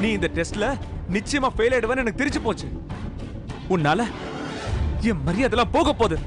நீ இந்த டெஸ்ட்ல நிச்சயமா ஃபெயில் ஆயிடுவேன்னு எனக்கு தெரிஞ்சு போச்சு. உன்னால என் மரியாதைலாம் போக போகுது.